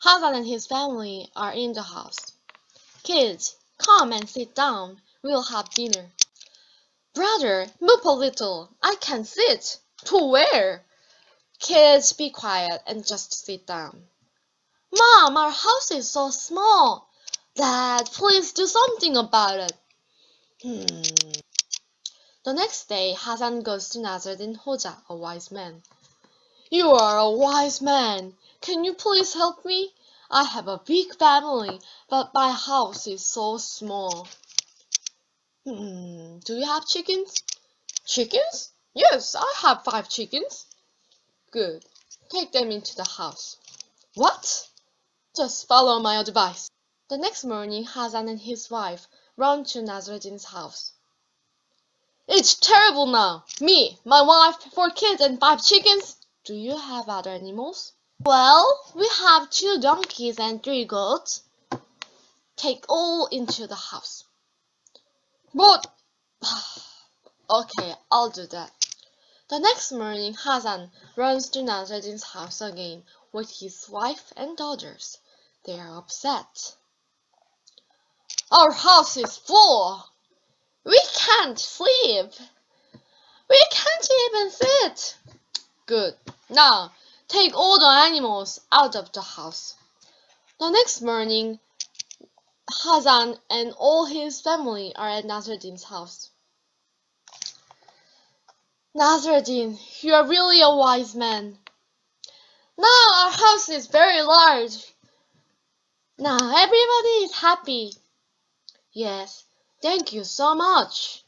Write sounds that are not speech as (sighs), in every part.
Hassan and his family are in the house. Kids, come and sit down. We'll have dinner. Brother, move a little. I can't sit. To where? Kids, be quiet and just sit down. Mom, our house is so small. Dad, please do something about it. Hmm. The next day, Hassan goes to Nasruddin Hoja, a wise man. You are a wise man. Can you please help me? I have a big family, but my house is so small. Hmm, do you have chickens? Chickens? Yes, I have five chickens. Good. Take them into the house. What? Just follow my advice. The next morning, Hassan and his wife run to Nasruddin's house. It's terrible now. Me, my wife, four kids, and five chickens. Do you have other animals? Well, we have two donkeys and three goats. Take all into the house. But, (sighs) okay, I'll do that. The next morning, Hassan runs to Nasruddin's house again with his wife and daughters. They are upset. Our house is full. We can't sleep. We can't even sit. Good. Now, take all the animals out of the house. The next morning, Hassan and all his family are at Nasruddin's house. Nasruddin, you are really a wise man. Now our house is very large. Now everybody is happy. Yes, thank you so much.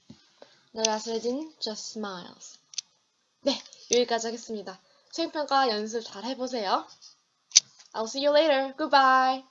Nasruddin just smiles. 네, 여기까지 하겠습니다. 수행평가 연습 잘 해보세요. I'll see you later. Goodbye.